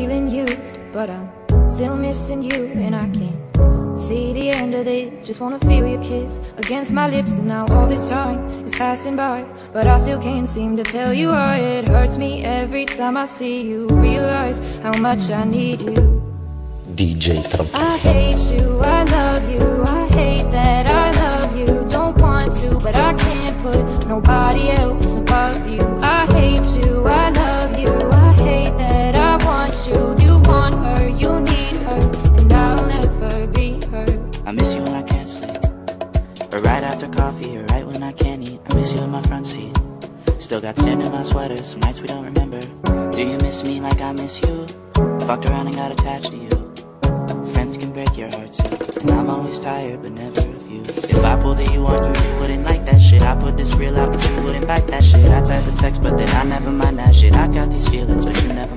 feeling used, but I'm still missing you, and I can't see the end of this. Just wanna feel your kiss against my lips, and now all this time is passing by, but I still can't seem to tell you why it hurts me every time I see you. Realize how much I need you. DJ Trump. I hate you, I love you, I hate that I love you. Don't want to, but I can't put nobody else right after coffee, or right when I can't eat. I miss you in my front seat. Still got sand in my sweater, some nights we don't remember. Do you miss me like I miss you? Fucked around and got attached to you. Friends can break your heart too. And I'm always tired, but never of you. If I pulled a you on you, you wouldn't like that shit. I put this real out, but you wouldn't bite that shit. I type a text, but then I never mind that shit. I got these feelings, but you never